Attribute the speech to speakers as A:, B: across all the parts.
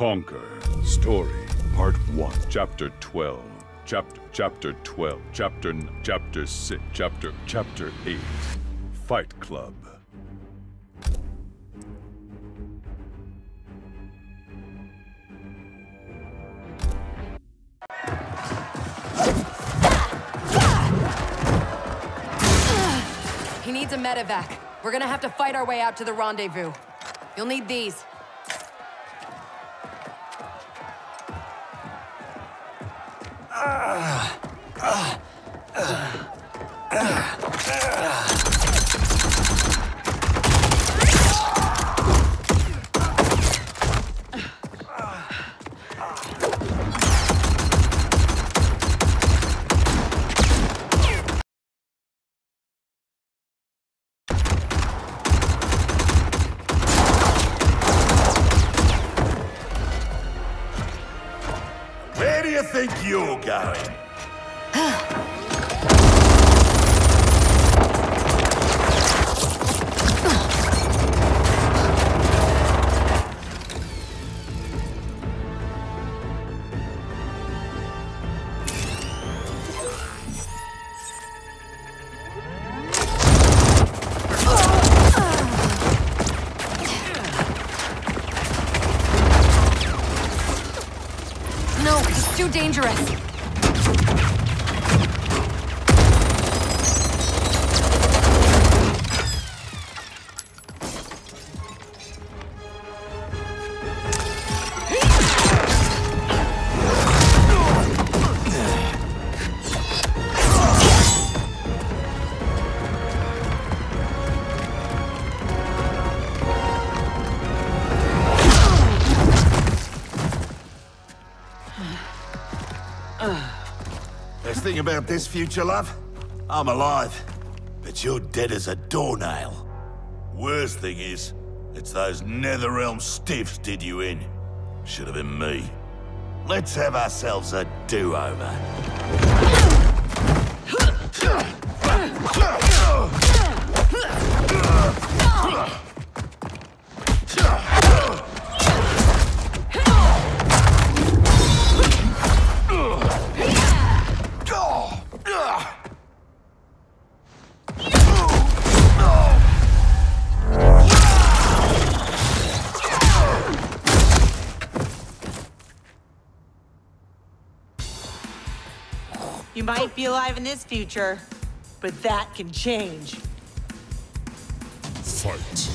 A: Conquer. Story. Part 1. Chapter 12. Chapter Chapter 12. Chapter Chapter 6. Chapter Chapter 8. Fight Club.
B: He needs a medevac. We're gonna have to fight our way out to the rendezvous. You'll need these.
C: Thing about this future, love? I'm alive. But you're dead as a doornail. Worst thing is, it's those Netherrealm stiffs did you in. Should have been me. Let's have ourselves a do-over.
D: Might be alive in this future, but that can change.
A: Fight.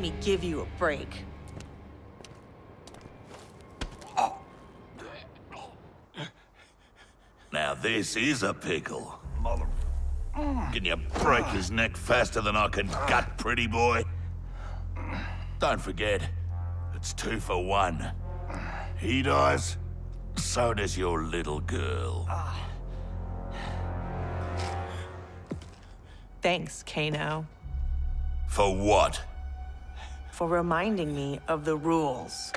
D: Let me give you a break.
C: Now this is a pickle. Mother... Can you break his neck faster than I can gut, pretty boy? Don't forget, it's two for one. He dies, so does your little girl.
D: Thanks, Kano,
C: For what?
D: For reminding me of the rules.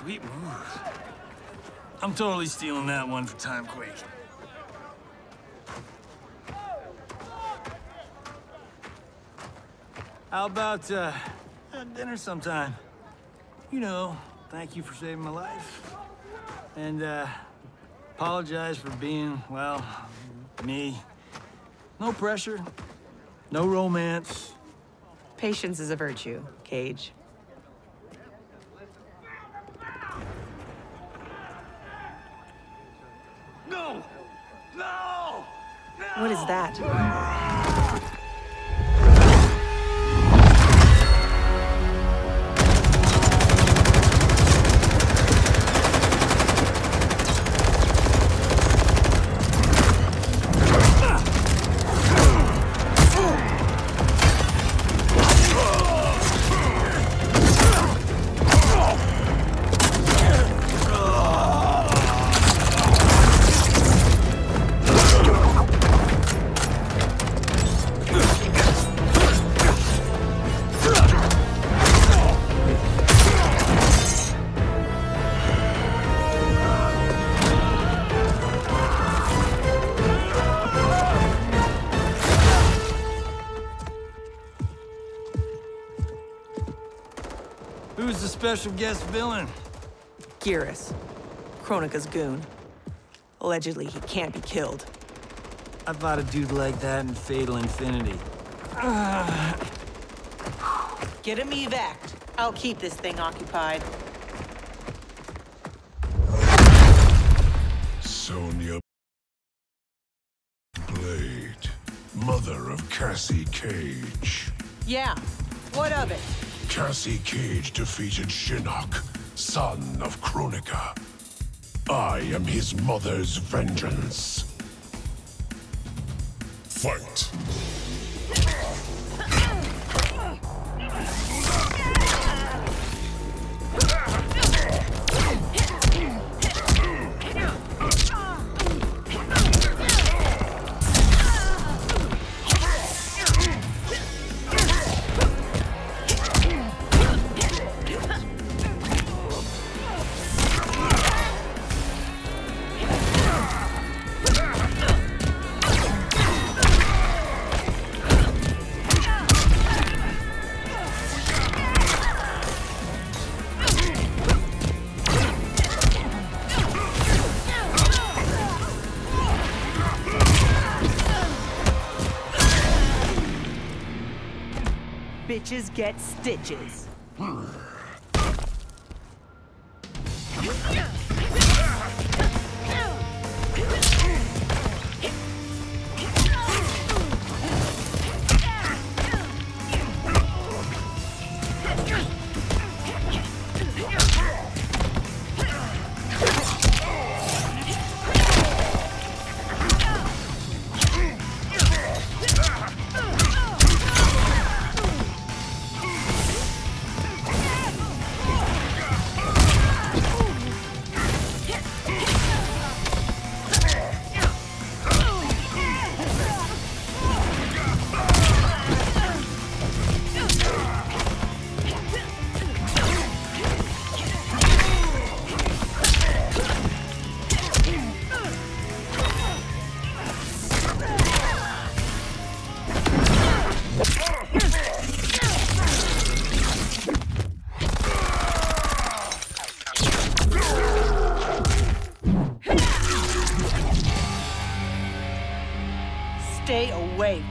E: Sweet moves. I'm totally stealing that one for Time Timequake. How about, uh, dinner sometime? You know, thank you for saving my life. And, uh, apologize for being, well, me. No pressure, no romance.
D: Patience is a virtue, Cage. What is that?
E: Special guest villain?
D: Geras. Kronika's goon. Allegedly, he can't be killed.
E: I fought a dude like that in Fatal Infinity.
D: Get him evac. I'll keep this thing occupied.
F: Sonya Blade, mother of Cassie Cage.
D: Yeah, what of it?
F: Cassie Cage defeated Shinnok, son of Kronika. I am his mother's vengeance. Fight!
D: Get stitches.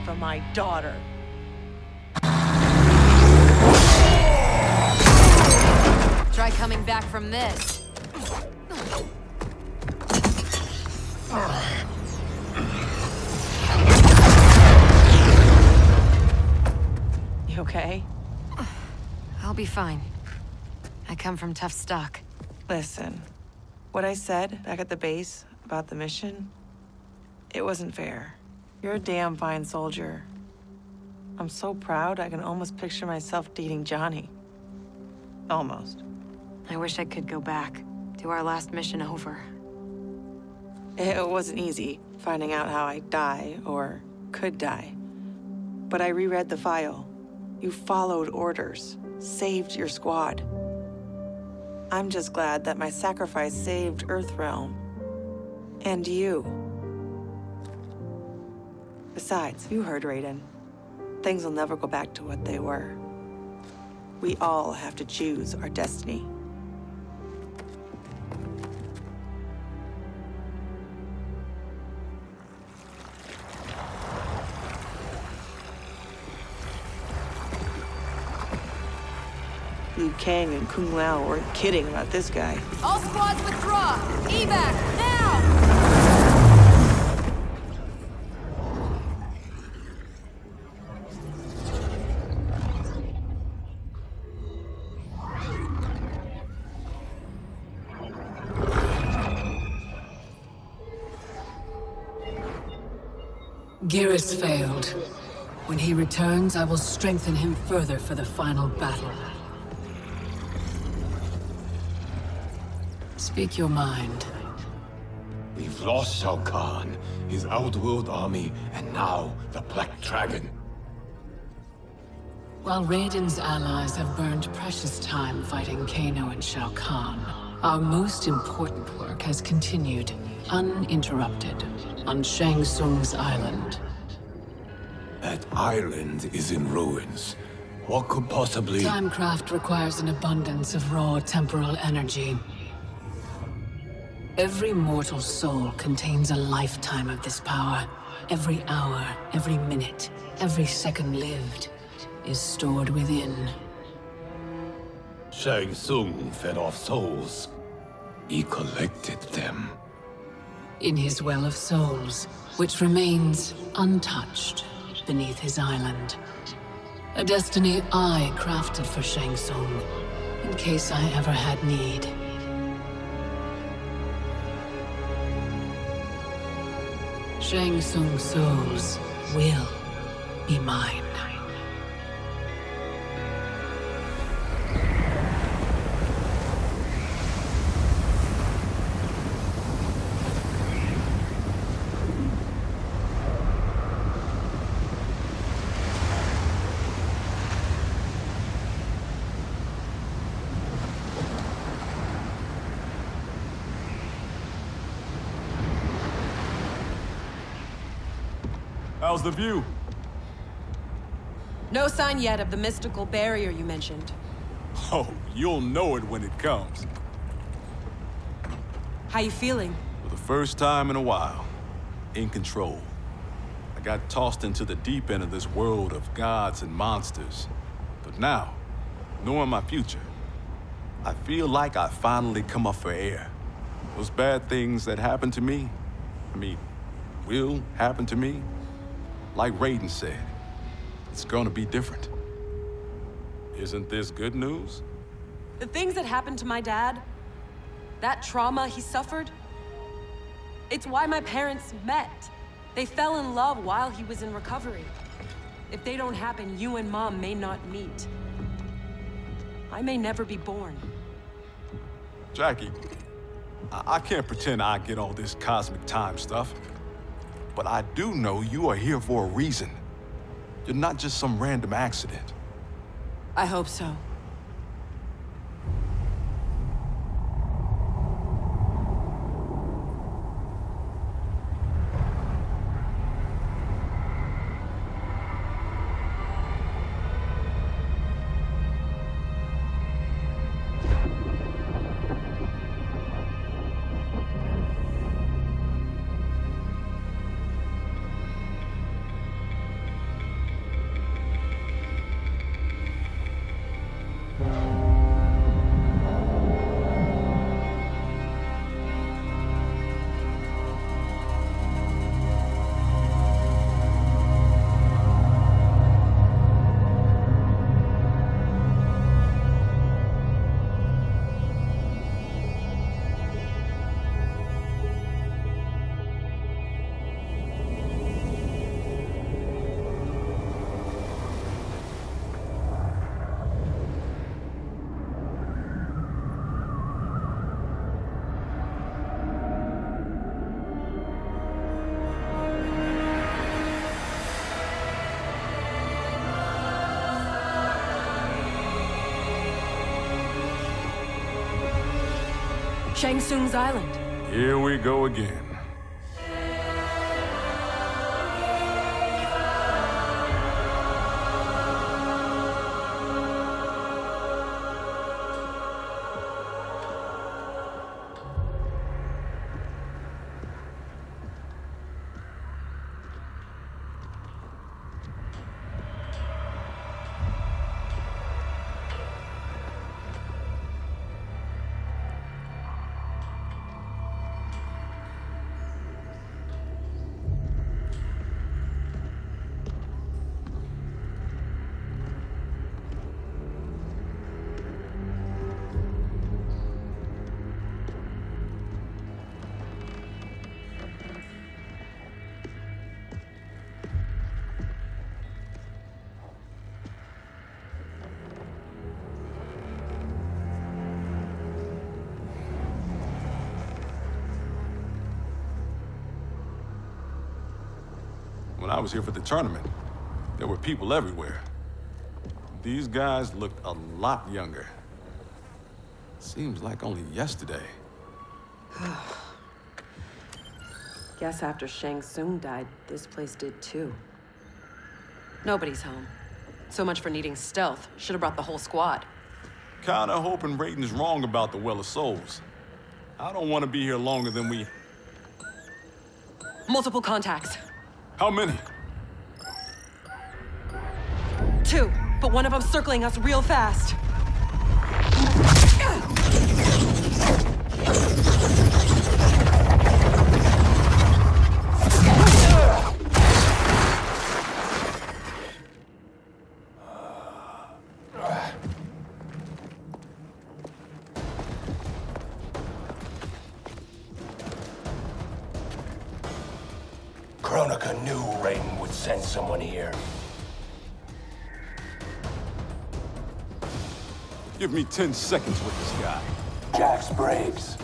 D: From my daughter.
G: Try coming back from this.
D: You okay?
G: I'll be fine. I come from tough stock.
D: Listen, what I said back at the base about the mission, it wasn't fair. You're a damn fine soldier. I'm so proud I can almost picture myself dating Johnny. Almost.
G: I wish I could go back. to our last mission over.
D: It wasn't easy finding out how I'd die or could die. But I reread the file. You followed orders, saved your squad. I'm just glad that my sacrifice saved Earthrealm. And you. Besides, you heard Raiden. Things will never go back to what they were. We all have to choose our destiny. Liu Kang and Kung Lao weren't kidding about this guy.
G: All squads withdraw! Evac, now!
H: Geras failed. When he returns, I will strengthen him further for the final battle. Speak your mind.
I: We've lost Shao Kahn, his outworld army, and now the Black Dragon.
H: While Raiden's allies have burned precious time fighting Kano and Shao Kahn, our most important work has continued, uninterrupted, on Shang Tsung's island.
I: That island is in ruins. What could possibly...
H: Timecraft requires an abundance of raw temporal energy. Every mortal soul contains a lifetime of this power. Every hour, every minute, every second lived is stored within.
I: Shang Tsung fed off souls. He collected them.
H: In his Well of Souls, which remains untouched beneath his island. A destiny I crafted for Shang Tsung, in case I ever had need. Shang Tsung's souls will be mine.
J: How's the view?
G: No sign yet of the mystical barrier you mentioned.
J: Oh, you'll know it when it comes.
G: How you feeling?
J: For the first time in a while, in control. I got tossed into the deep end of this world of gods and monsters. But now, knowing my future, I feel like I finally come up for air. Those bad things that happened to me, I mean, will happen to me. Like Raiden said, it's gonna be different. Isn't this good news?
G: The things that happened to my dad, that trauma he suffered, it's why my parents met. They fell in love while he was in recovery. If they don't happen, you and Mom may not meet. I may never be born.
J: Jackie, I, I can't pretend I get all this cosmic time stuff. But I do know you are here for a reason. You're not just some random accident.
G: I hope so. Shang Tsung's island.
J: Here we go again. I was here for the tournament, there were people everywhere. These guys looked a lot younger. Seems like only yesterday.
G: Guess after Shang Tsung died, this place did too. Nobody's home. So much for needing stealth. Should have brought the whole squad.
J: Kinda hoping Raiden's wrong about the Well of Souls. I don't want to be here longer than we...
G: Multiple contacts.
J: How many?
G: But one of them circling us real fast.
K: Kronika knew Raiden would send someone here.
J: Give me 10 seconds with this guy.
K: Jax Briggs.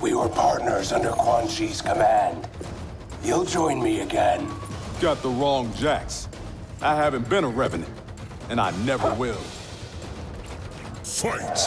K: We were partners under Quan Chi's command. You'll join me again.
J: Got the wrong Jax. I haven't been a Revenant, and I never will.
K: Fight!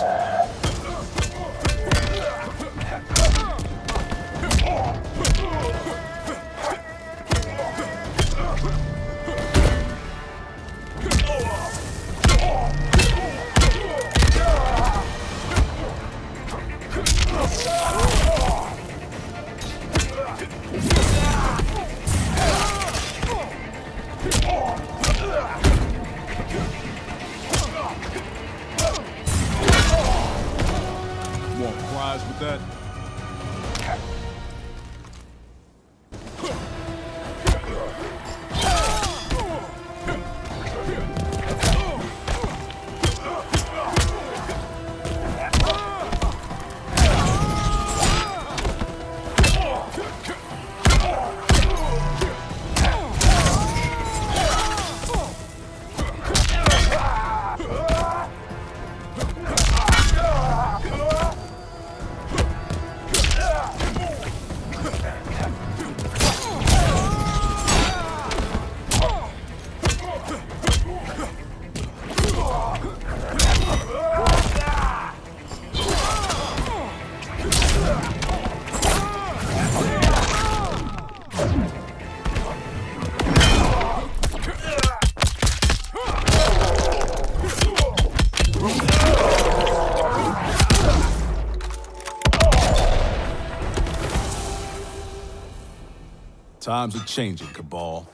J: Times are changing,
L: Kabal.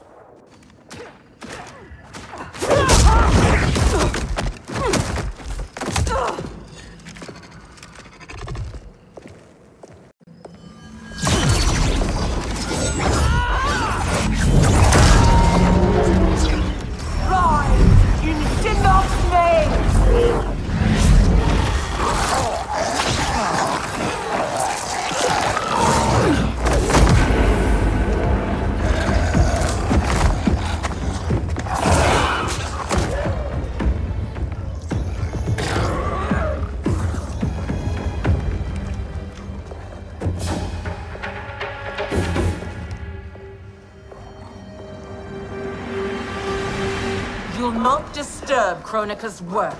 L: not disturb Kronika's work.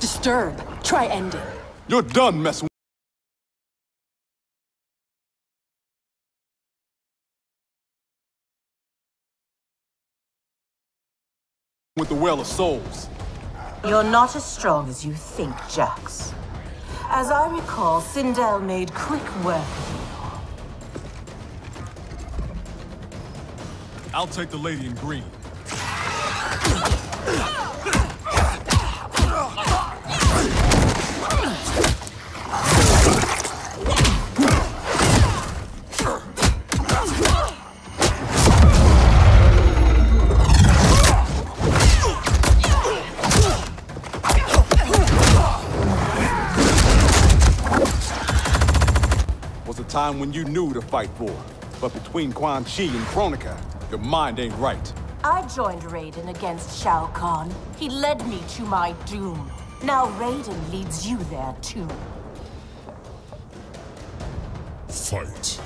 G: Disturb. Try ending.
J: You're done messing with the Well of Souls.
L: You're not as strong as you think, Jax. As I recall, Sindel made quick work of
J: you. I'll take the lady in green time when you knew to fight for. But between Quan Chi and Kronika, your mind ain't right.
L: I joined Raiden against Shao Kahn. He led me to my doom. Now Raiden leads you there too.
M: Fight.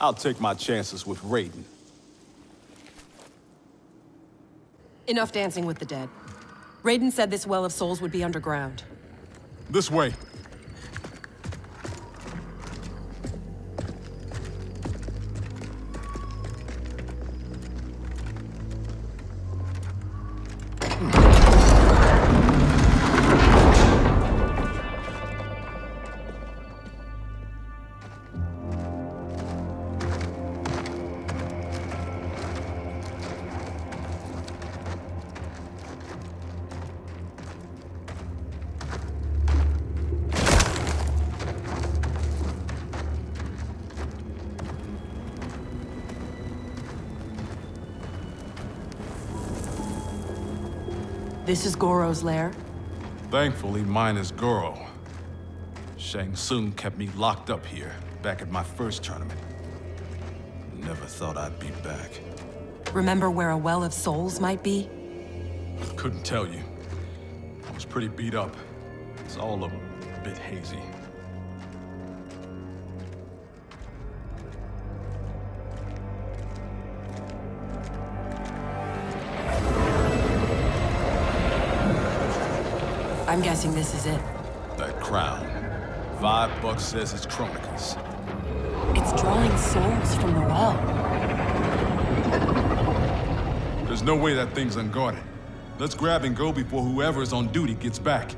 J: I'll take my chances with Raiden.
G: Enough dancing with the dead. Raiden said this Well of Souls would be underground.
J: This way.
G: This is Goro's lair?
J: Thankfully, mine is Goro. Shang Tsung kept me locked up here, back at my first tournament. Never thought I'd be back.
G: Remember where a Well of Souls might be?
J: Couldn't tell you. I was pretty beat up. It's all a bit hazy.
G: I'm guessing this is it.
J: That crown. Five bucks says it's Kronika's.
G: It's drawing souls from the well.
J: There's no way that thing's unguarded. Let's grab and go before whoever's on duty gets back.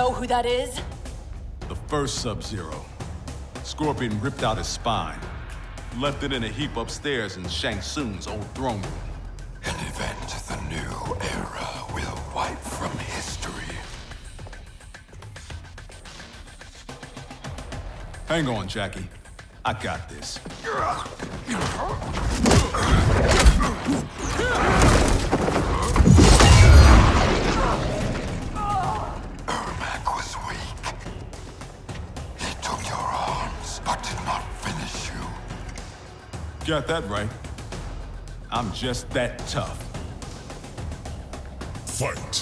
G: Who that is?
J: The first Sub-Zero. Scorpion ripped out his spine, left it in a heap upstairs in Shang Tsung's old throne room.
N: An event the new era will wipe from history.
J: Hang on, Jackie. I got this. Got that right. I'm just that tough.
M: Fight.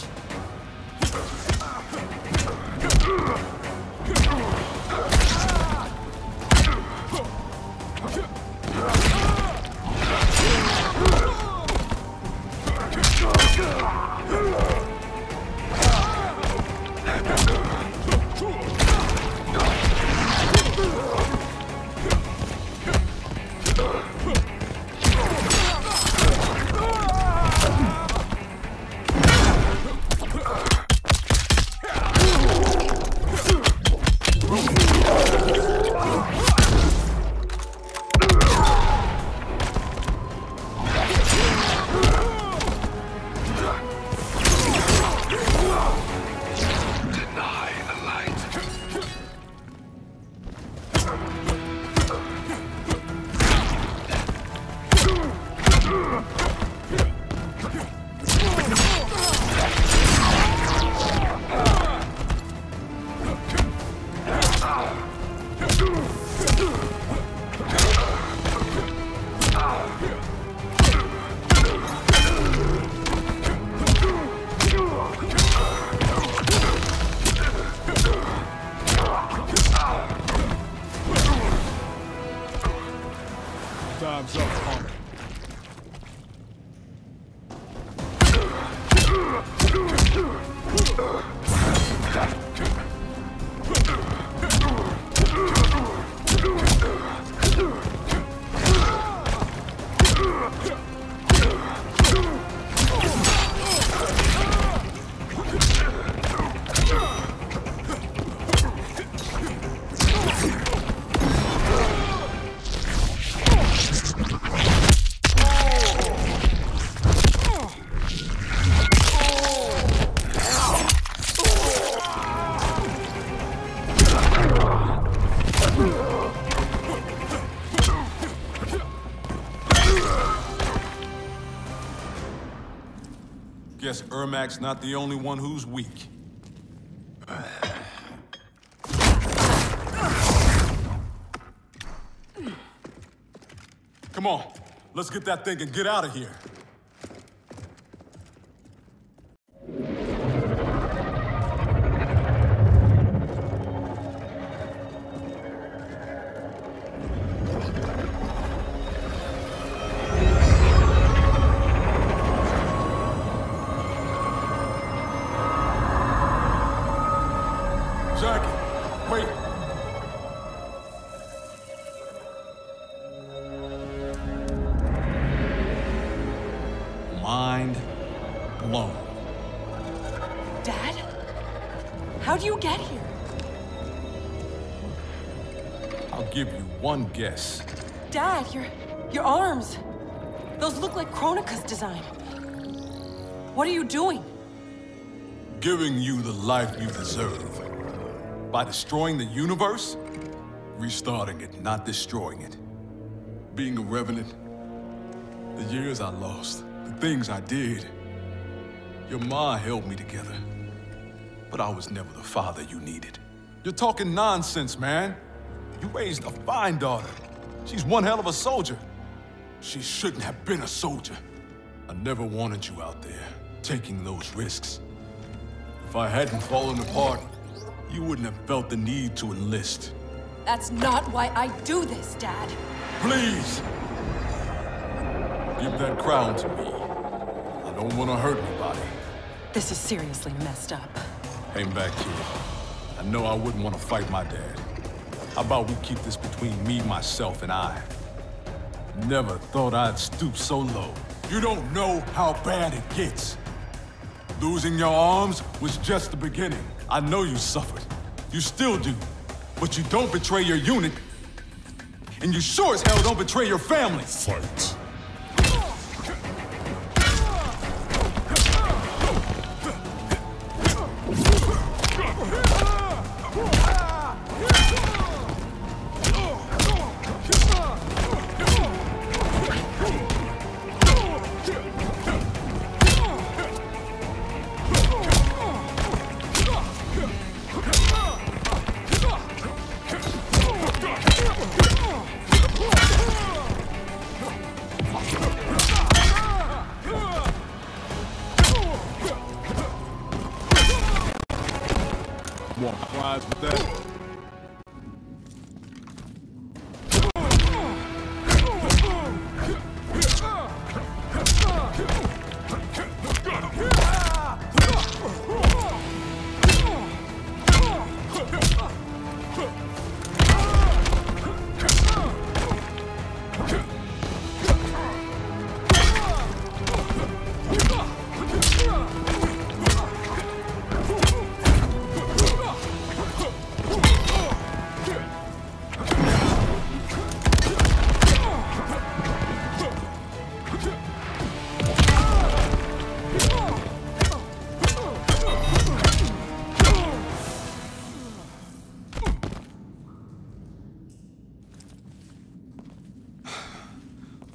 J: Ermac's not the only one who's weak. Come on, let's get that thing and get out of here.
G: Design. What are you doing?
J: Giving you the life you deserve. By destroying the universe? Restarting it, not destroying it. Being a revenant. The years I lost. The things I did. Your ma held me together. But I was never the father you needed. You're talking nonsense, man. You raised a fine daughter. She's one hell of a soldier. She shouldn't have been a soldier. I never wanted you out there, taking those risks. If I hadn't fallen apart, you wouldn't have felt the need to enlist.
G: That's not why I do this, Dad.
J: Please! Give that crown to me. I don't want to hurt anybody.
G: This is seriously messed up.
J: Hang back, kid. I know I wouldn't want to fight my dad. How about we keep this between me, myself, and I? Never thought I'd stoop so low. You don't know how bad it gets. Losing your arms was just the beginning. I know you suffered. You still do. But you don't betray your unit. And you sure as hell don't betray your family.
O: Fight.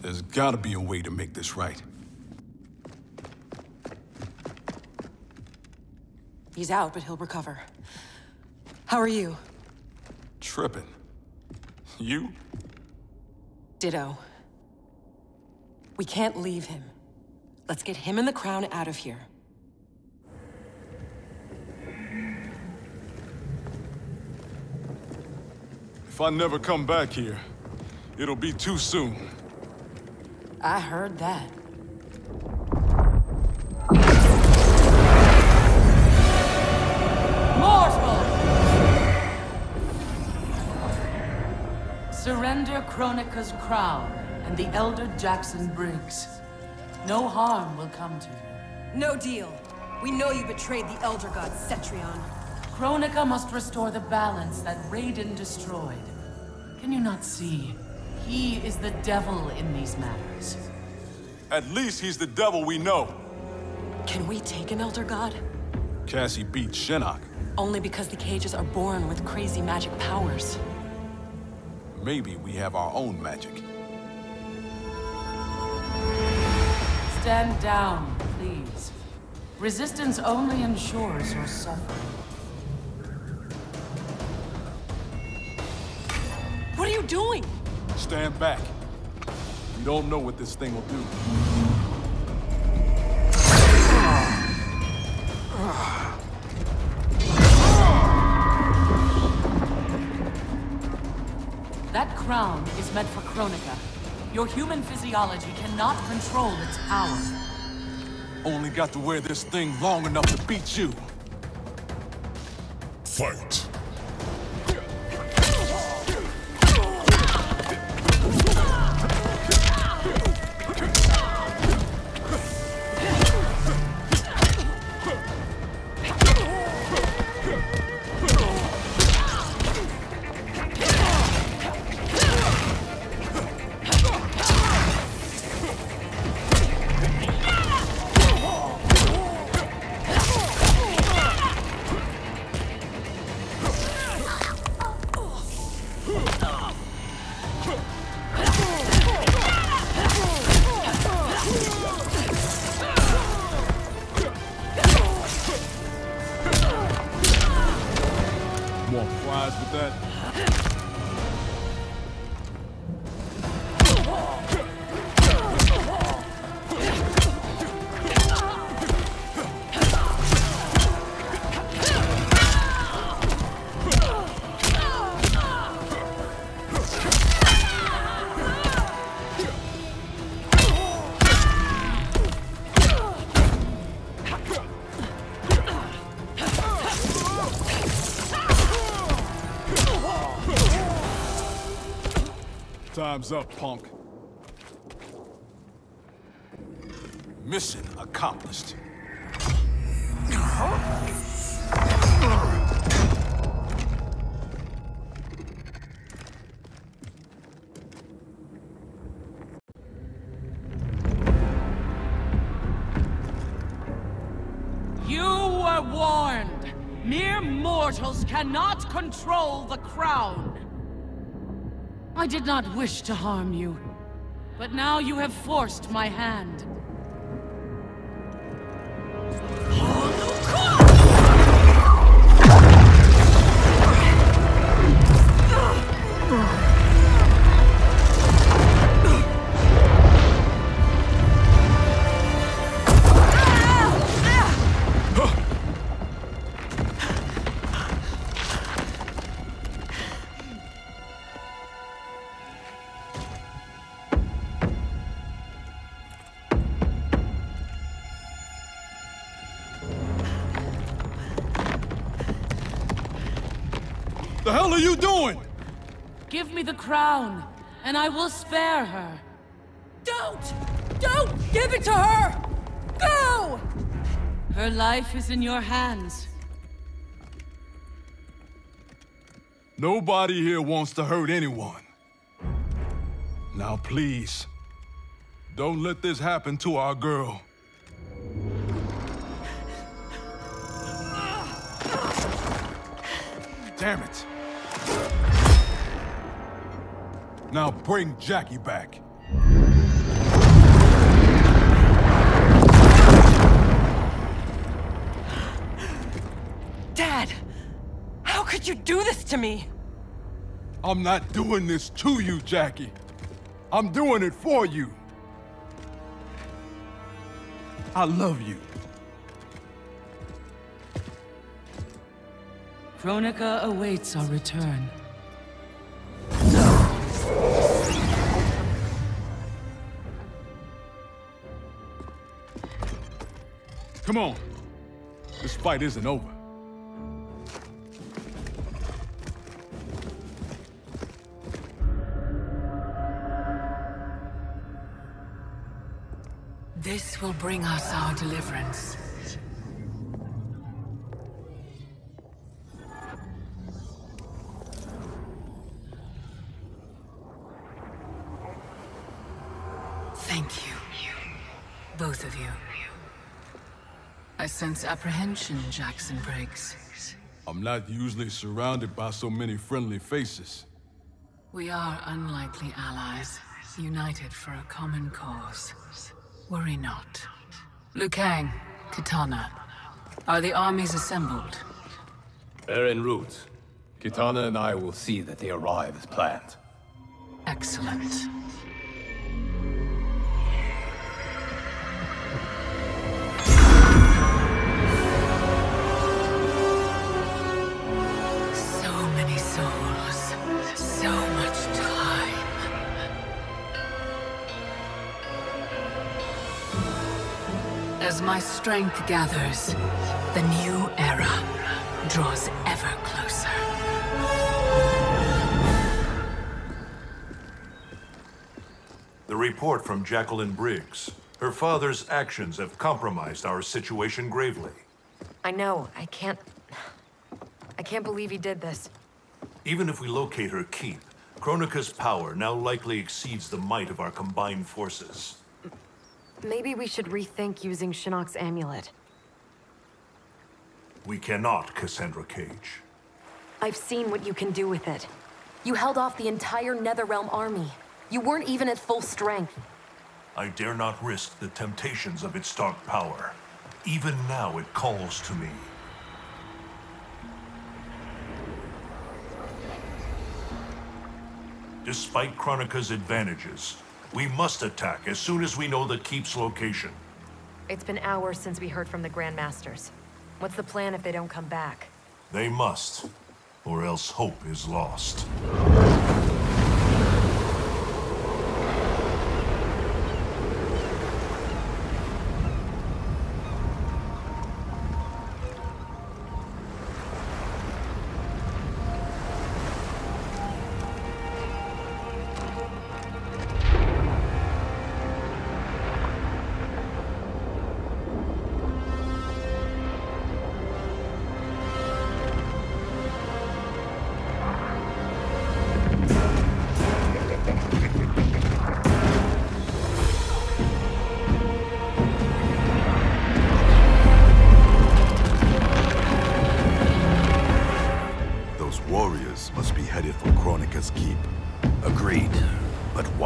J: There's gotta be a way to make this right.
G: He's out, but he'll recover. How are you?
J: Tripping. You?
G: Ditto. We can't leave him. Let's get him and the crown out of here.
J: If I never come back here, it'll be too soon.
G: I heard that.
P: Mortal! Surrender Kronika's crown and the Elder Jackson Briggs. No harm will come to you.
G: No deal. We know you betrayed the Elder God, Cetrion.
P: Kronika must restore the balance that Raiden destroyed. Can you not see? He is the devil in these matters.
J: At least he's the devil we know.
G: Can we take an Elder God?
J: Cassie beat Shinnok.
G: Only because the cages are born with crazy magic powers.
J: Maybe we have our own magic.
P: Stand down, please. Resistance only ensures your suffering.
G: What are you doing?
J: Stand back. We don't know what this thing will do.
P: That crown is meant for Kronika. Your human physiology cannot control its power.
J: Only got to wear this thing long enough to beat you.
O: Fight.
J: Time's up, punk. Mission accomplished. You were warned.
H: Mere mortals cannot control the crown. I did not wish to harm you, but now you have forced my hand. Give me the crown, and I will spare her. Don't! Don't give it to her! Go! Her life is in your hands.
J: Nobody here wants to hurt anyone. Now please, don't let this happen to our girl. Damn it. Now bring Jackie back.
D: Dad! How could you do this to me?
J: I'm not doing this to you, Jackie. I'm doing it for you. I love you.
H: Kronika awaits our return.
J: Come on. This fight isn't over.
H: This will bring us our deliverance. Thank you. Both of you. I sense apprehension, Jackson Briggs.
J: I'm not usually surrounded by so many friendly faces.
H: We are unlikely allies, united for a common cause. Worry not. Liu Kang, Kitana, are the armies assembled?
I: They're en route. Kitana and I will see that they arrive as planned.
H: Excellent. As my strength gathers, the new era draws ever closer.
Q: The report from Jacqueline Briggs. Her father's actions have compromised our situation gravely.
B: I know. I can't... I can't believe he did this.
Q: Even if we locate her keep, Kronika's power now likely exceeds the might of our combined forces.
B: Maybe we should rethink using Shinnok's amulet.
Q: We cannot, Cassandra Cage.
B: I've seen what you can do with it. You held off the entire Netherrealm army. You weren't even at full strength.
Q: I dare not risk the temptations of its dark power. Even now it calls to me. Despite Kronika's advantages, we must attack as soon as we know the keep's location.
B: It's been hours since we heard from the Grandmasters. What's the plan if they don't come back?
Q: They must, or else hope is lost.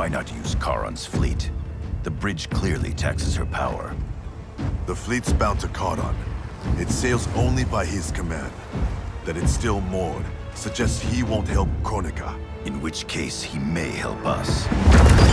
R: Not use Kharon's fleet? The bridge clearly taxes her power.
S: The fleet's bound to Kharon. It sails only by his command. That it's still moored suggests he won't help Kronika.
R: In which case, he may help us.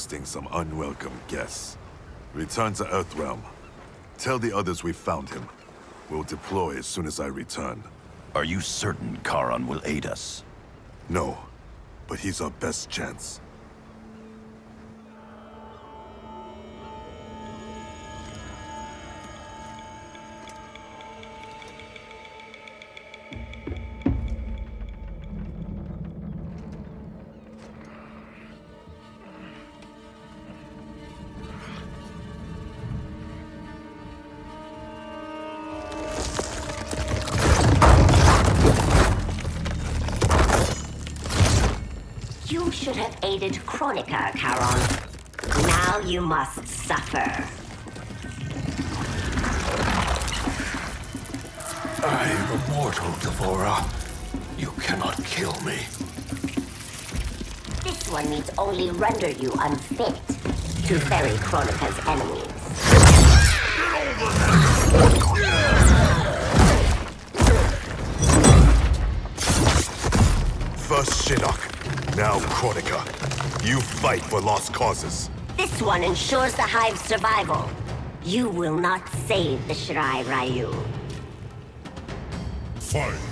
S: Hosting some unwelcome guests. Return to Earthrealm. Tell the others we found him. We'll deploy as soon as I return.
R: Are you certain Kharon will aid us?
S: No, but he's our best chance.
T: Only render you unfit to ferry Kronika's enemies.
S: First Shinnok, now Kronika. You fight for lost causes.
T: This one ensures the Hive's survival. You will not save the Shirai Ryu.
M: Fight!